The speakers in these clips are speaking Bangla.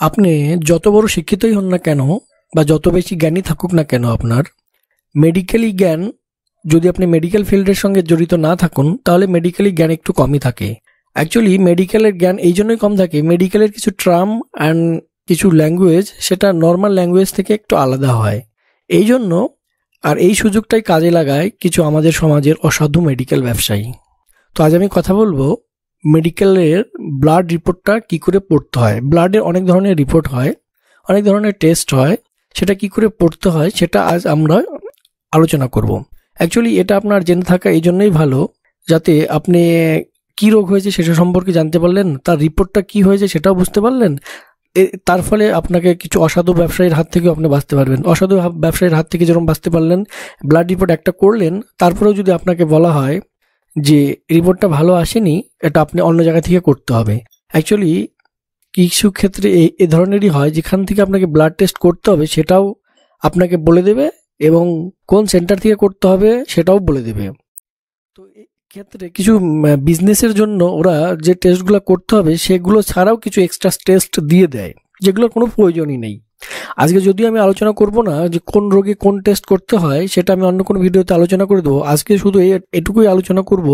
আপনি যত বড় শিক্ষিতই হন না কেন, বা যত বেশি জ্ঞানী থাকুক না কেন আপনার মেডিকেলি জ্ঞান, যদি আপনি মেডিকেল ফিল্ডের সঙ্গে জড়িত না থাকুন, তাহলে মেডিকেলি জ্ঞান একটু কমই থাকে। অ্যাকচুয়ালি মেডিকেলের জ্ঞান এই জন্যই কম থাকে মেডিকেলের কিছু ট্রাম অ্যান্ড কিছু ল্যাঙ্গুয়েজ সেটা নর্মাল ল্যাঙ্গুয়েজ থেকে একটু আলাদা হয়। এই জন্য আর এই সুযোগটাই কাজে লাগায় কিছু আমাদের সমাজের অসাধু মেডিকেল ব্যবসায়ী। তো আজ আমি কথা বলব মেডিকেলের ব্লাড রিপোর্টটা কি করে পড়তে হয়? ব্লাডের অনেক ধরনের রিপোর্ট হয়, অনেক ধরনের টেস্ট হয়। সেটা কি করে পড়তে হয় সেটা আজ আমরা আলোচনা করব। অ্যাকচুয়ালি এটা আপনার জেনে থাকা এই জন্যই ভালো যাতে আপনি কি রোগ হয়েছে সেটা সম্পর্কে জানতে পারলেন, তার রিপোর্টটা কি হয়েছে সেটাও বুঝতে পারলেন। তার ফলে আপনাকে কিছু অসাধু ব্যবসায়ীর হাত থেকেও আপনি বাঁচতে পারবেন। অসাধু ব্যবসায়ীর হাত থেকে যেরকম বাঁচতে পারলেন ব্লাড রিপোর্ট একটা করলেন, তারপরেও যদি আপনাকে বলা হয় যে রিপোর্টটা ভালো আসেনি, এটা আপনি অন্য জায়গা থেকে করতে হবে। অ্যাকচুয়ালি কিছু ক্ষেত্রে এ ধরনেরই হয়, যেখান থেকে আপনাকে ব্লাড টেস্ট করতে হবে, সেটাও আপনাকে বলে দেবে এবং কোন সেন্টার থেকে করতে হবে, সেটাও বলে দেবে। তো ক্ষেত্রে কিছু বিজনেসের জন্য ওরা যে টেস্টগুলো করতে হবে, সেগুলো ছাড়াও কিছু এক্সট্রা টেস্ট দিয়ে দেয়, যেগুলোর কোনো প্রয়োজনই নেই। আজকে যদিও আমি আলোচনা করব না যে কোন রোগে কোন টেস্ট করতে হয়, সেটা আমি অন্য কোনো ভিডিওতে আলোচনা করে দেবো। আজকে শুধু এটুকুই আলোচনা করব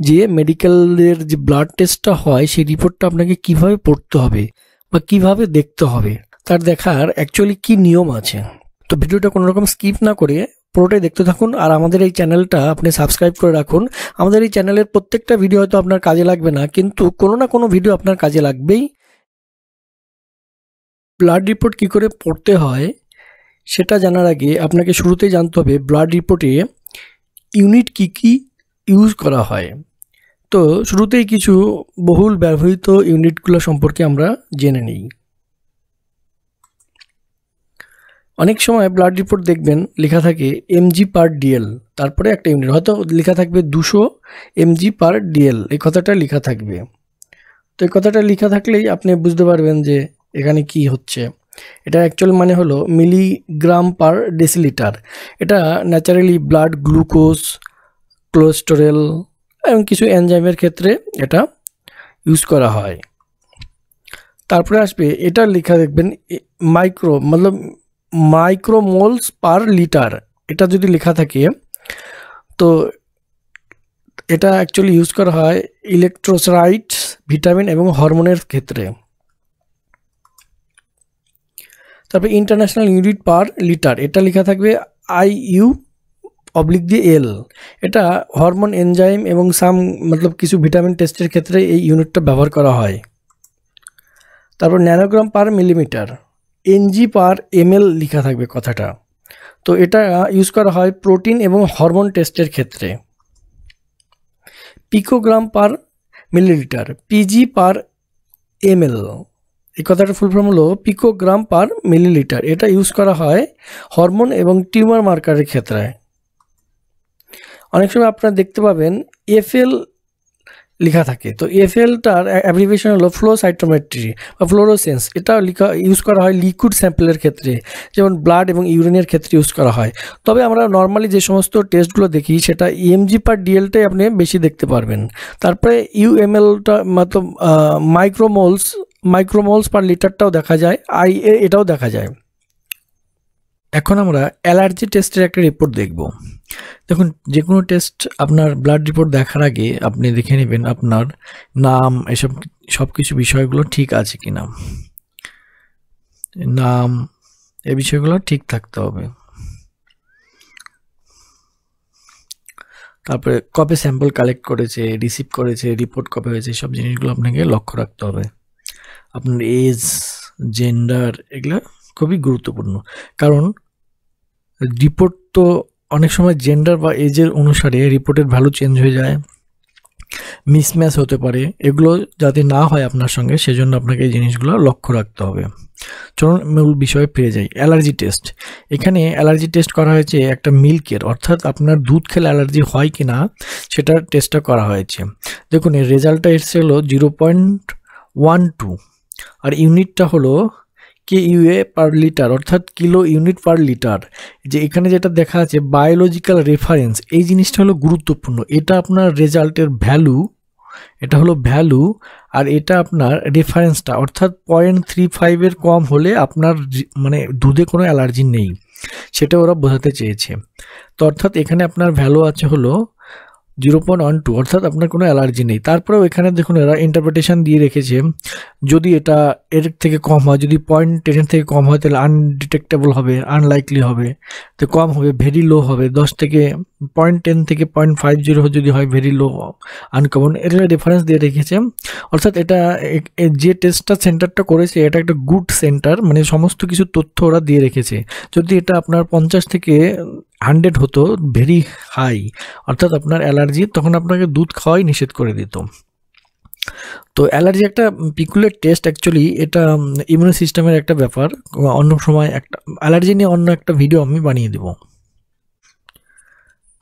যে মেডিকেলের যে ব্লাড টেস্টটা হয়, সেই রিপোর্টটা আপনাকে কীভাবে পড়তে হবে বা কীভাবে দেখতে হবে, তার দেখার অ্যাকচুয়ালি কি নিয়ম আছে। তো ভিডিওটা কোনো রকম স্কিপ না করে পুরোটাই দেখতে থাকুন আর আমাদের এই চ্যানেলটা আপনি সাবস্ক্রাইব করে রাখুন। আমাদের এই চ্যানেলের প্রত্যেকটা ভিডিও হয়তো আপনার কাজে লাগবে না, কিন্তু কোনো না কোনো ভিডিও আপনার কাজে লাগবেই। ব্লাড রিপোর্ট কি করে পড়তে হয়, সেটা জানার আগে আপনাকে শুরুতেই জানতে হবে ব্লাড রিপোর্টে ইউনিট কি কি ইউজ করা হয়। তো শুরুতেই কিছু বহুল ব্যবহৃত ইউনিটগুলো সম্পর্কে আমরা জেনে নিই। অনেক সময় ব্লাড রিপোর্ট দেখবেন, লেখা থাকে এমজি পার ডিএল তারপরে একটা ইউনিট হয়তো লেখা থাকবে দুশো এমজি পার ডিএল এই কথাটা লেখা থাকবে। তো এই কথাটা লেখা থাকলেই আপনি বুঝতে পারবেন যে এখানে কি হচ্ছে? এটা অ্যাকচুয়াল মানে হলো মিলিগ্রাম পার ডেসিলিটার এটা ন্যাচারালি ব্লাড গ্লুকোজ কোলেস্টেরল এবং কিছু এনজাইমের ক্ষেত্রে এটা ইউজ করা হয়। তারপরে আসবে, এটা লেখা দেখবেন মাইক্রো মতলব মাইক্রোমোলস পার লিটার এটা যদি লেখা থাকে, তো এটা অ্যাকচুয়ালি ইউজ করা হয় ইলেকট্রোসাইটস ভিটামিন এবং হরমোনের ক্ষেত্রে। তারপরে ইন্টারন্যাশনাল ইউনিট পার লিটার এটা লেখা থাকবে আই ইউ অবলিক দিয়ে এল এটা হরমোন এনজাইম এবং সাম মতলব কিছু ভিটামিন টেস্টের ক্ষেত্রে এই ইউনিটটা ব্যবহার করা হয়। তারপর nanogram per millimetre NG per ML লেখা থাকবে কথাটা। তো এটা ইউজ করা হয় প্রোটিন এবং হরমোন টেস্টের ক্ষেত্রে। Picogram per millilitre PG per ML এই কথাটা ফুল ফর্ম হলো পিকোগ্রাম পার মিলিলিটার এটা ইউজ করা হয় হরমোন এবং টিউমার মার্কারের ক্ষেত্রে। অনেক সময় আপনারা দেখতে পাবেন এফএল লেখা থাকে। তো এফএলটার অ্যাপ্লিকেশন হলো ফ্লো সাইটোমেট্রি বা ফ্লোরোসেন্স এটা লিখা ইউজ করা হয় লিকুইড স্যাম্পেলের ক্ষেত্রে, যেমন ব্লাড এবং ইউরিনের ক্ষেত্রে ইউজ করা হয়। তবে আমরা নর্মালি যে সমস্ত টেস্টগুলো দেখি, সেটা ইএমজি পার ডিএলটাই আপনি বেশি দেখতে পারবেন। তারপরে ইউএমএলটা মতো মাইক্রোমোলস মাইক্রোমোলস পার লিটারটাও দেখা যায় আই এটাও দেখা যায়। এখন আমরা অ্যালার্জি টেস্টের একটা রিপোর্ট দেখব। দেখুন যে কোনো টেস্ট আপনার ব্লাড রিপোর্ট দেখার আগে আপনি দেখে নেবেন আপনার নাম, এসব সব কিছু বিষয়গুলো ঠিক আছে কি না নাম এই বিষয়গুলো ঠিক থাকতে হবে। তারপরে কবে স্যাম্পল কালেক্ট করেছে রিসিভ করেছে রিপোর্ট কবে হয়েছে, সব জিনিসগুলো আপনাকে লক্ষ্য রাখতে হবে। আপনার এজ জেন্ডার এগুলো খুবই গুরুত্বপূর্ণ। কারণ রিপোর্ট তো অনেক সময় জেন্ডার বা এজের অনুসারে রিপোর্টের ভ্যালু চেঞ্জ হয়ে যায় মিসম্যাচ হতে পারে, এগুলো যাতে না হয় আপনার সঙ্গে, সেজন্য আপনাকে এই জিনিসগুলো লক্ষ্য রাখতে হবে। চলুন মূল বিষয়ে পেয়ে যাই। Allergy test. এখানে অ্যালার্জি টেস্ট করা হয়েছে একটা মিল্কের, অর্থাৎ আপনার দুধ খেলে অ্যালার্জি হয় কি না সেটার টেস্টটা করা হয়েছে। দেখুন, এর রেজাল্টটা এসছে হলো জিরো পয়েন্ট ওয়ান টু আর ইউনিটটা হলো কে ইউএ পার লিটার অর্থাৎ কিলো ইউনিট পার লিটার যে এখানে যেটা দেখা আছে বায়োলজিক্যাল রেফারেন্স এই জিনিসটা হলো গুরুত্বপূর্ণ। এটা আপনার রেজাল্টের ভ্যালু এটা হলো ভ্যালু আর এটা আপনার রেফারেন্সটা অর্থাৎ পয়েন্ট থ্রি ফাইভের কম হলে আপনার মানে দুধে কোনো অ্যালার্জি নেই। সেটা ওরা বোঝাতে চেয়েছে। তো অর্থাৎ এখানে আপনার ভ্যালু আছে হলো জিরো পয়েন্ট ওয়ান টু অর্থাৎ আপনার কোনো অ্যালার্জি নেই। তারপরেও এখানে দেখুন এরা ইন্টারপ্রিটেশন দিয়ে রেখেছে, যদি এটা এর থেকে কম হয়, যদি পয়েন্ট টেনের থেকে কম হয়, তাহলে আনডিটেক্টেবল হবে আনলাইকলি হবে, তো কম হবে ভেরি লো হবে। দশ থেকে পয়েন্ট টেন থেকে পয়েন্ট ফাইভ জিরো যদি হয় ভেরি লো আনকমন এটা রেফারেন্স দিয়ে রেখেছে, অর্থাৎ এটা যে টেস্টটা সেন্টারটা করেছে, এটা একটা গুড সেন্টার মানে সমস্ত কিছু তথ্য ওরা দিয়ে রেখেছে। যদি এটা আপনার পঞ্চাশ থেকে হান্ড্রেড হতো, ভেরি হাই। অর্থাৎ আপনার অ্যালার্জি তখন আপনাকে দুধ খাওয়াই নিষেধ করে দিত। তো অ্যালার্জি একটা পিকুলার টেস্ট অ্যাকচুয়ালি এটা ইমিউন সিস্টেমের একটা ব্যাপার। অন্য সময় একটা, অ্যালার্জি নিয়ে অন্য একটা ভিডিও আমি বানিয়ে দেব।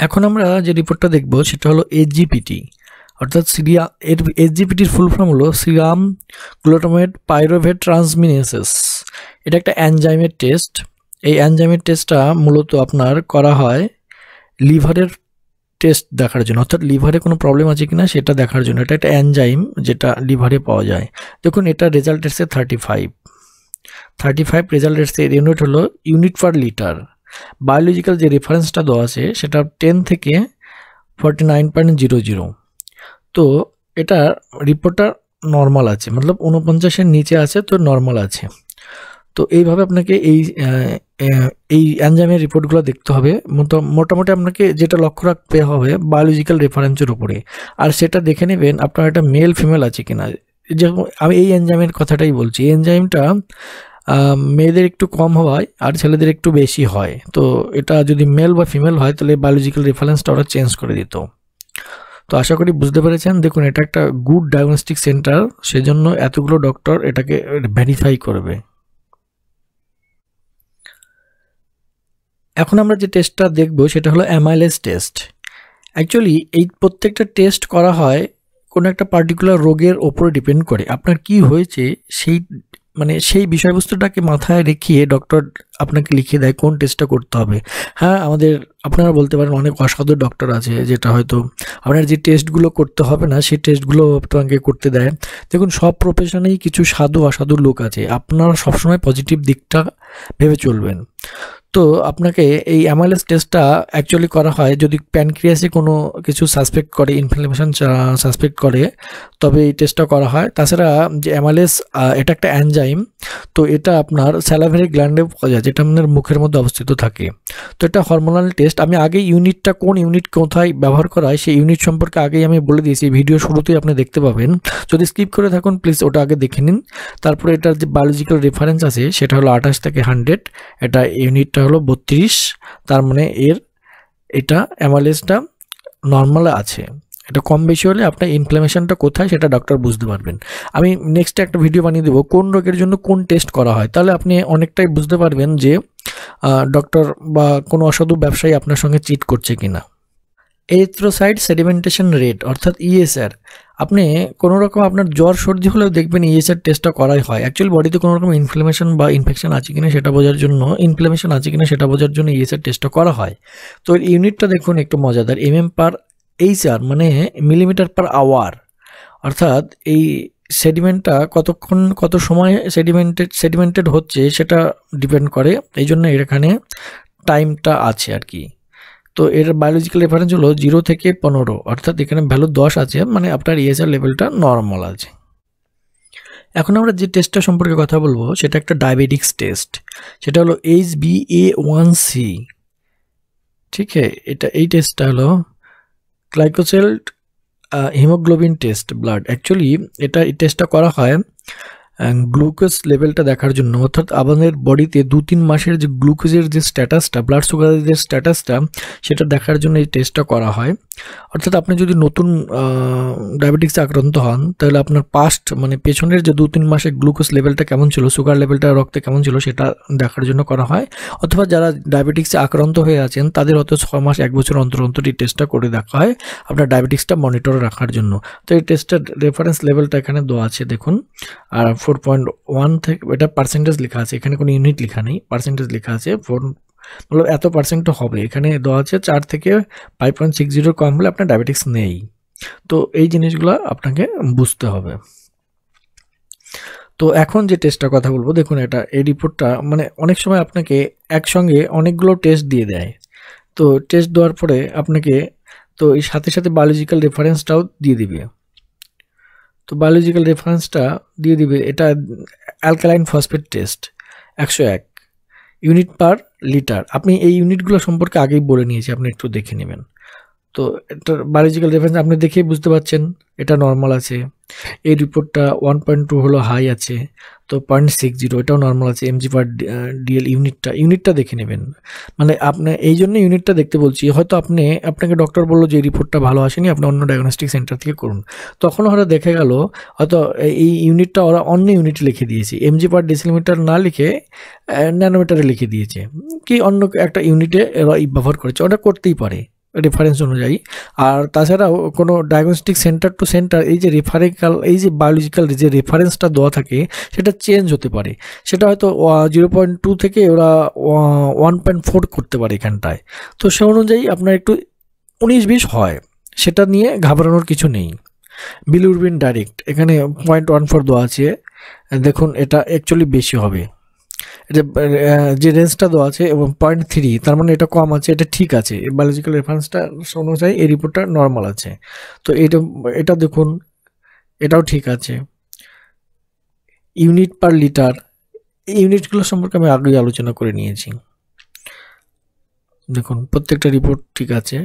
এখন আমরা যে রিপোর্টটা দেখব সেটা হলো এইচজিপিটি অর্থাৎ সিরিয়া, এর এইচজিপিটির ফুল ফর্ম হলো সিরাম গ্লুটামেট পাইরোভেট ট্রান্সমিনেসেস। এটা একটা অ্যানজাইমের টেস্ট। এই অ্যানজাইমের টেস্টটা মূলত আপনার করা হয় লিভারের টেস্ট দেখার জন্য। অর্থাৎ লিভারে কোনো প্রবলেম আছে কিনা সেটা দেখার জন্য। এটা একটা অ্যানজাইম যেটা লিভারে পাওয়া যায়। দেখুন, এটা রেজাল্ট এসছে thirty five thirty five result এসছে ইউনিট হলো ইউনিট পার লিটার বায়োলজিক্যাল যে রেফারেন্সটা দেওয়া আছে, সেটা টেন থেকে forty nine point zero zero তো এটা রিপোর্টটা নর্মাল আছে। মতলব উনপঞ্চাশের নিচে আছে তো নর্মাল আছে। তো এইভাবে আপনাকে এই এই অ্যানজামের রিপোর্টগুলো দেখতে হবে। মোটামুটি আপনাকে যেটা লক্ষ্য রাখতে হবে বায়োলজিক্যাল রেফারেন্সের উপরে। আর সেটা দেখে নেবেন আপনার একটা মেল, ফিমেল আছে কিনা। যেরকম আমি এই এনজাইমের কথাটাই বলছি, এই এনজাইমটা মেয়েদের একটু কম হওয়ায় আর ছেলেদের একটু বেশি হয়। তো এটা যদি মেল বা ফিমেল হয় তাহলে বায়োলজিক্যাল রেফারেন্সটা ওরা চেঞ্জ করে দিত। তো আশা করি বুঝতে পেরেছেন। দেখুন, এটা একটা গুড ডায়াগনস্টিক সেন্টার, সেজন্য এতগুলো ডক্টর এটাকে ভেরিফাই করবে। এখন আমরা যে টেস্টটা দেখব সেটা হলো অ্যামাইলেস টেস্ট অ্যাকচুয়ালি এই প্রত্যেকটা টেস্ট করা হয় কোনো একটা পার্টিকুলার রোগের ওপরে ডিপেন্ড করে। আপনার কি হয়েছে সেই মানে সেই বিষয়বস্তুটাকে মাথায় রেখিয়ে ডক্টর আপনাকে লিখে দেয় কোন টেস্টটা করতে হবে। হ্যাঁ আমাদের, আপনারা বলতে পারেন অনেক অসাধু ডক্টর আছে যেটা হয়তো আপনার যে টেস্টগুলো করতে হবে না, সেই টেস্টগুলো আপনাকে করতে দেয়। দেখুন, সব প্রফেশনেই কিছু সাধু অসাধু লোক আছে। আপনারা সবসময় পজিটিভ দিকটা ভেবে চলবেন। তো আপনাকে এই অ্যামাইলেস টেস্টটা অ্যাকচুয়ালি করা হয় যদি প্যানক্রিয়াসে কোনো কিছু সাসপেক্ট করে ইনফ্লামেশন সাসপেক্ট করে, তবে এই টেস্টটা করা হয়। তাছাড়া যে অ্যামাইলেস এটা একটা অ্যানজাইম তো এটা আপনার স্যালাভেরি গ্ল্যান্ডে পাওয়া যায়, যেটা আপনার মুখের মধ্যে অবস্থিত থাকে। তো এটা হরমোনাল টেস্ট আমি আগে ইউনিটটা কোন ইউনিট কোথায় ব্যবহার করা হয়, সেই ইউনিট সম্পর্কে আগেই আমি বলে দিয়েছি। ভিডিও শুরুতেই আপনি দেখতে পাবেন। যদি স্কিপ করে থাকুন প্লিজ ওটা আগে দেখে নিন। তারপরে এটার যে বায়োলজিক্যাল রেফারেন্স আছে, সেটা হলো আঠাশ থেকে হান্ড্রেড এটা ইউনিটটা হলো বত্রিশ, তার মানে এর এটা অ্যামালেসটা নর্মাল আছে। এটা কম বেশি হলে আপনার ইনফ্লামেশনটা কোথায় সেটা ডক্টর বুঝতে পারবেন। আমি নেক্সট একটা ভিডিও বানিয়ে দেবো, কোন রোগের জন্য কোন টেস্ট করা হয়? তাহলে আপনি অনেকটাই বুঝতে পারবেন যে ডক্টর বা কোনো অসাধু ব্যবসায়ী আপনার সঙ্গে চিট করছে কিনা। এথ্রোসাইড সেডিমেন্টেশন রেট অর্থাৎ ইএসআর আপনি কোনো রকম আপনার জ্বর সর্দি হলেও দেখবেন ইএসআর টেস্টটা করাই হয়। অ্যাকচুয়ালি বডিতে কোনো রকম ইনফ্লামেশন বা ইনফেকশন আছে কিনা সেটা বোঝার জন্য ইনফ্লামেশন আছে কিনা সেটা বোঝার জন্য ইএসআর টেস্টটা করা হয়। তো ইউনিটটা দেখুন একটু মজাদার। M M per H R millimetre per hour অর্থাৎ এই সেডিমেন্টটা কতক্ষণ, কত সময় সেডিমেন্টেড সেডিমেন্টেড হচ্ছে সেটা ডিপেন্ড করে। এই জন্য এখানে টাইমটা আছে আর কি। তো এর বায়োলজিক্যাল রেফারেন্স হলো জিরো থেকে পনেরো, অর্থাৎ এখানে ভ্যালু দশ আছে মানে আপনার ইএসআর লেভেলটা নর্মাল আছে। এখন আমরা যে টেস্টটা সম্পর্কে কথা বলব, সেটা একটা ডায়াবেটিক্স টেস্ট সেটা হলো H B A one C ঠিক এটা, এই টেস্টটা হলো glycosyl haemoglobin test blood actually এটা, এই টেস্টটা করা হয় গ্লুকোজ লেভেলটা দেখার জন্য, অর্থাৎ আমাদের বডিতে দু তিন মাসের যে গ্লুকোজের যে স্ট্যাটাসটা ব্লাড সুগারের যে স্ট্যাটাসটা সেটা দেখার জন্য এই টেস্টটা করা হয়। অর্থাৎ আপনি যদি নতুন ডায়াবেটিক্সে আক্রান্ত হন, তাহলে আপনার পাস্ট মানে পেছনের যে দু তিন মাসের গ্লুকোজ লেভেলটা কেমন ছিল সুগার লেভেলটা রক্তে কেমন ছিল, সেটা দেখার জন্য করা হয়। অথবা যারা ডায়াবেটিক্সে আক্রান্ত হয়ে আছেন, তাদের হয়তো ছ মাস, এক বছর অন্তর অন্তর এই টেস্টটা করে দেখা হয়, আপনার ডায়াবেটিক্সটা মনিটর রাখার জন্য। তো এই টেস্টের রেফারেন্স লেভেলটা এখানে দেওয়া আছে, দেখুন। আর ফোর পয়েন্ট ওয়ান থেকে, এটা পার্সেন্টেজ লেখা আছে, এখানে কোনো ইউনিট লেখা নেই পার্সেন্টেজ লেখা আছে ফোর মতলব এত পার্সেন্ট হবে, এখানে দেওয়া আছে চার থেকে ফাইভ পয়েন্ট সিক্স জিরোর কম হলে আপনার ডায়াবেটিক্স নেই। তো এই জিনিসগুলো আপনাকে বুঝতে হবে। তো এখন যে টেস্টটার কথা বলব, দেখুন এটা, এই রিপোর্টটা মানে অনেক সময় আপনাকে একসঙ্গে অনেকগুলো টেস্ট দিয়ে দেয়। তো টেস্ট দেওয়ার পরে আপনাকে, তো এই সাথে সাথে বায়োলজিক্যাল রেফারেন্সটাও দিয়ে দিবে। তো বায়োলজিক্যাল রেফারেন্সটা দিয়ে দিবে, এটা অ্যালকালাইন ফসফেট টেস্ট একশো এক। ইউনিট পার লিটার আপনি এই ইউনিটগুলো সম্পর্কে আগেই বলে নিয়েছি, আপনি একটু দেখে নেবেন। তো এটার বায়োলজিক্যাল রেফারেন্স আপনি দেখেই বুঝতে পারছেন, এটা নর্মাল আছে। এই রিপোর্টটা ওয়ান পয়েন্ট টু হলো হাই আছে, তো পয়েন্ট সিক্স জিরো এটাও নর্মাল আছে এমজি পার ডিএল ইউনিটটা ইউনিটটা দেখে নেবেন। মানে আপনি, এই জন্য ইউনিটটা দেখতে বলছি, হয়তো আপনি, আপনাকে ডক্টর বলল যে রিপোর্টটা ভালো আসেনি, আপনি অন্য ডায়াগনস্টিক সেন্টার থেকে করুন। তখন হয়তো দেখে গেল, হয়তো এই ইউনিটটা ওরা অন্য ইউনিট লিখে দিয়েছে এমজি পার ডিসিলিমিটার না লিখে ন্যানোমিটারে লিখে দিয়েছে। কি অন্য একটা ইউনিটে এরা ব্যবহার করেছে, ওটা করতেই পারে। রেফারেন্স অনুযায়ী। আর তাছাড়াও কোনো ডায়াগনস্টিক সেন্টার টু সেন্টার এই যে রেফারেকাল এই যে বায়োলজিক্যাল যে রেফারেন্সটা দেওয়া থাকে, সেটা চেঞ্জ হতে পারে। সেটা হয়তো জিরো পয়েন্ট টু থেকে ওরা ওয়ান পয়েন্ট ফোর করতে পারে এখানটায়। তো সে অনুযায়ী আপনার একটু উনিশ বিশ হয়। সেটা নিয়ে ঘাবড়ানোর কিছু নেই। বিলুরবিন ডাইরেক্ট এখানে পয়েন্ট ওয়ান ফোর দেওয়া আছে। দেখুন, এটা অ্যাকচুয়ালি বেশি হবে। যে রেঞ্জটা দেওয়া আছে এবং পয়েন্ট থ্রি তার মানে এটা কম আছে, এটা ঠিক আছে। বায়োলজিক্যাল রেফারেন্সটা অনুযায়ী এই রিপোর্টটা নর্মাল আছে। তো এটা এটা দেখুন, এটাও ঠিক আছে। ইউনিট পার লিটার এই ইউনিটগুলো সম্পর্কে আমি আগেই আলোচনা করে নিয়েছি। দেখুন, প্রত্যেকটা রিপোর্ট ঠিক আছে।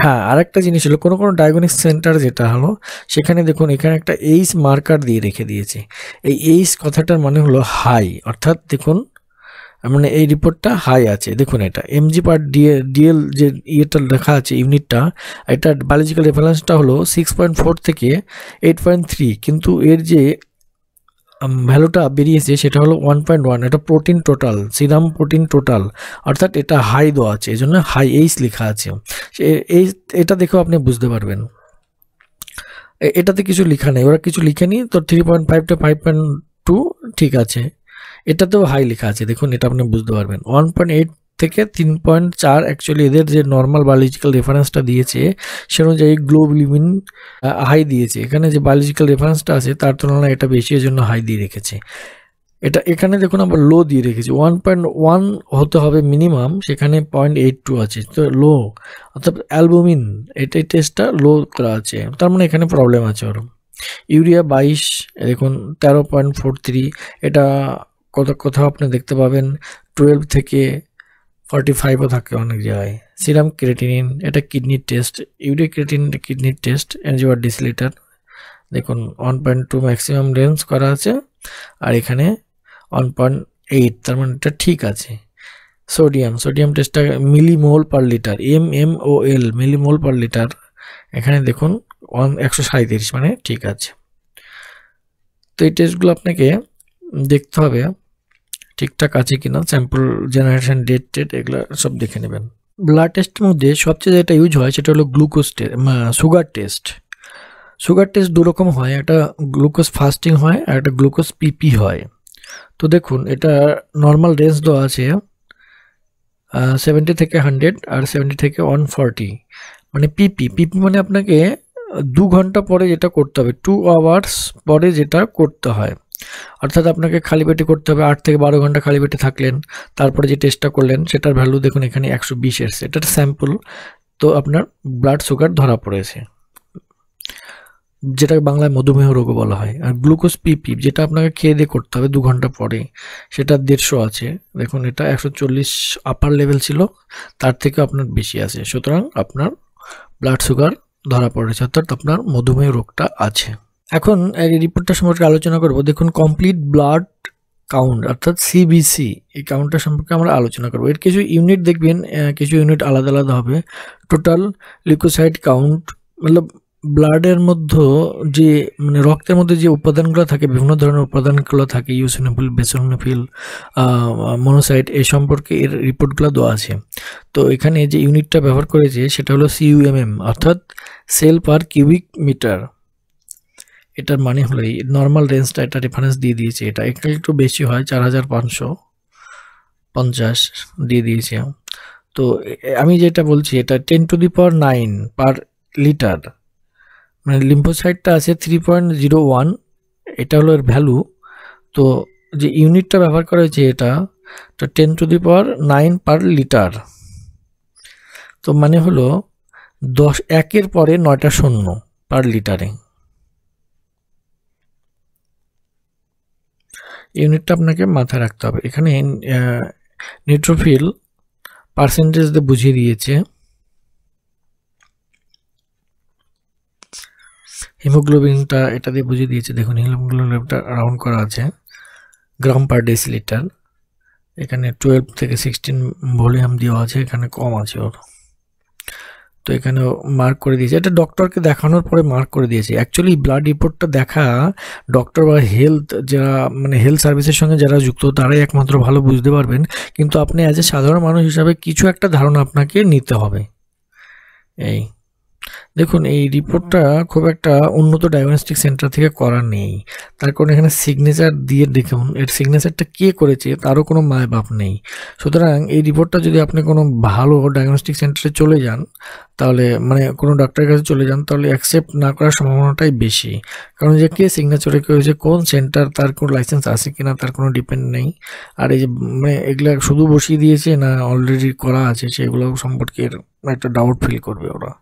হ্যাঁ আরেকটা জিনিস হলো, কোনো কোনো ডায়াগনিক সেন্টার যেটা হলো, সেখানে দেখুন এখানে একটা এইস মার্কার দিয়ে রেখে দিয়েছে। এই এইস কথাটার মানে হলো হাই অর্থাৎ দেখুন মানে এই রিপোর্টটা হাই আছে। দেখুন এটা এমজি পার ডিএ ডিএল যে ইয়েটা লেখা আছে, ইউনিটটা, এটা বায়োলজিক্যাল রেফারেন্সটা হলো সিক্স পয়েন্ট ফোর থেকে এইট পয়েন্ট থ্রি কিন্তু এর যে ভ্যালুটা বেরিয়েছে সেটা হলো ওয়ান পয়েন্ট ওয়ান এটা protein total serum protein total অর্থাৎ এটা হাই দেওয়া আছে এই জন্য হাই এইস লেখা আছে। এই, এটা দেখেও আপনি বুঝতে পারবেন। এটাতে কিছু লেখা নেই, ওরা কিছু লিখেনি, তো three point five to five point two ঠিক আছে। এটাতেও হাই লেখা আছে, দেখুন এটা আপনি বুঝতে পারবেন। ওয়ান পয়েন্ট এইট থেকে তিন পয়েন্ট চার অ্যাকচুয়ালি এদের যে নর্মাল বায়োলজিক্যাল রেফারেন্সটা দিয়েছে, সে অনুযায়ী গ্লোবলিমিন হাই দিয়েছে। এখানে যে বায়োলজিক্যাল রেফারেন্সটা আছে, তার তুলনায় এটা বেশি জন্য হাই দিয়ে রেখেছে। এটা এখানে দেখুন আবার লো দিয়ে রেখেছি। ওয়ান পয়েন্ট ওয়ান হতে হবে মিনিমাম সেখানে পয়েন্ট এইট টু আছে। তো লো অর্থাৎ অ্যালবুমিন এটাই টেস্টটা লো করা আছে। তার মানে এখানে প্রবলেম আছে ওর ইউরিয়া বাইশ, দেখুন তেরো পয়েন্ট ফোর থ্রি এটা কত কোথাও আপনি দেখতে পাবেন। টুয়েলভ থেকে ফর্টি ফাইভও থাকে অনেক জায়গায়। সিরাম ক্রেটিনিন এটা কিডনির টেস্ট ইউরিক ক্রেটিন কিডনির টেস্ট এনজিওর ডিসিলিটার দেখুন one point two maximum range করা আছে, আর এখানে ওয়ান পয়েন্ট এইট তার মানে এটা ঠিক আছে। সোডিয়াম সোডিয়াম টেস্টটা millimole per litre M M O L millimole per litre এখানে দেখুন ওয়ান একশো সাঁত্রিশ মানে ঠিক আছে। তো এই টেস্টগুলো আপনাকে দেখতে হবে। ঠিকঠাক আছে কিনা স্যাম্পল জেনারেশন ডেট টেট এগুলো সব দেখে নেবেন। ব্লাড টেস্টের মধ্যে সবচেয়ে যেটা ইউজ হয় সেটা হলো glucose sugar test sugar test দুরকম হয়, একটা গ্লুকোজ ফাস্টিং হয় আর একটা গ্লুকোজ পিপি হয়। তো দেখুন, এটা নর্মাল রেঞ্জ দেওয়া আছে সেভেন্টি থেকে হান্ড্রেড আর সেভেন্টি থেকে ওয়ান ফর্টি মানে পিপি পিপি মানে আপনাকে দু ঘণ্টা পরে যেটা করতে হবে টু আওয়ার্স পরে যেটা করতে হয়। অর্থাৎ আপনাকে খালি পেটে করতে হবে, আট থেকে বারো ঘণ্টা খালি পেটে থাকলেন, তারপরে যে টেস্টটা করলেন, সেটার ভ্যালু দেখুন এখানে একশো বিশ এসছে এটা স্যাম্পল তো আপনার ব্লাড সুগার ধরা পড়েছে। যেটা বাংলায় মধুমেহ রোগও বলা হয়। আর গ্লুকোজ পিপি যেটা আপনাকে খেয়ে দিয়ে করতে হবে দু ঘণ্টা পরে, সেটা দেড়শো আছে। দেখুন, এটা একশো চল্লিশ আপার লেভেল ছিল, তার থেকে আপনার বেশি আছে। সুতরাং আপনার ব্লাড সুগার ধরা পড়েছে, অর্থাৎ আপনার মধুমেহ রোগটা আছে। এখন এই রিপোর্টটা সম্পর্কে আলোচনা করব। দেখুন কমপ্লিট ব্লাড কাউন্ট অর্থাৎ সিবিসি এই কাউন্টটা সম্পর্কে আমরা আলোচনা করব। এর কিছু ইউনিট দেখবেন কিছু ইউনিট আলাদা আলাদা হবে। টোটাল লিকোসাইড কাউন্ট মতলব ব্লাডের মধ্যে যে মানে রক্তের মধ্যে যে উপাদানগুলো থাকে, বিভিন্ন ধরনের উপাদানগুলো থাকে ইউসিনোফিল বেসোনোফিল মনোসাইট এই সম্পর্কে এর রিপোর্টগুলো দেওয়া আছে। তো এখানে যে ইউনিটটা ব্যবহার করেছে, সেটা হলো সিইউএমএম অর্থাৎ সেল পার কিউবিক মিটার এটার মানে হলো এই নর্মাল রেঞ্জটা এটা রেফারেন্স দিয়ে দিয়েছে এটা। একটু বেশি হয়, চার হাজার পাঁচশো পঞ্চাশ দিয়ে দিয়েছে তো আমি যেটা বলছি, এটা ten to the power nine per litre মানে লিম্ফোসাইটটা আছে থ্রি পয়েন্ট জিরো ওয়ান এটা হলো এর ভ্যালু তো যে ইউনিটটা ব্যবহার করা হয়েছে এটা, তো ten to the power nine per litre তো মানে হলো দশ, একের পরে নয়টা শূন্য পার লিটারে ইউনিটটা আপনাকে মাথায় রাখতে হবে। এখানে নিউট্রোফিল পার্সেন্টেজ দিয়ে বুঝিয়ে দিয়েছে। হিমোগ্লোবিনটা এটা দিয়ে বুঝিয়ে দিয়েছে। দেখুন হিমোগ্লোবিনটা রাউন্ড করা আছে, গ্রাম পার ডেসিলিটার এখানে টুয়েলভ থেকে সিক্সটিন ভলিউম দেওয়া আছে, এখানে কম আছে ওর। তো এখানে মার্ক করে দিয়েছে। এটা ডক্টরকে দেখানোর পরে মার্ক করে দিয়েছে। অ্যাকচুয়ালি ব্লাড রিপোর্টটা দেখা ডক্টর বা হেলথ যারা মানে হেলথ সার্ভিসের সঙ্গে যারা যুক্ত, তারাই একমাত্র ভালো বুঝতে পারবেন। কিন্তু আপনি অ্যাজ এ সাধারণ মানুষ হিসাবে কিছু একটা ধারণা আপনাকে নিতে হবে। এই। দেখুন, এই রিপোর্টটা খুব একটা উন্নত ডায়াগনস্টিক সেন্টার থেকে করা নেই। তার কারণ এখানে সিগনেচার দিয়ে দেখুন, এর সিগনেচারটা কে করেছে তারও কোনো মায় বাপ নেই। সুতরাং এই রিপোর্টটা যদি আপনি কোনো ভালো ডায়াগনস্টিক সেন্টারে চলে যান, তাহলে মানে কোনো ডাক্তারের কাছে চলে যান, তাহলে অ্যাকসেপ্ট না করার সম্ভাবনাটাই বেশি। কারণ যে কে সিগনেচারে হয়েছে, কোন সেন্টার তার কোনো লাইসেন্স আছে কিনা তার কোনো ডিপেন্ড নেই। আর এই যে মানে এগুলো শুধু বসিয়ে দিয়েছে না অলরেডি করা আছে, সেগুলো সম্পর্কে একটা ডাউট ফিল করবে ওরা।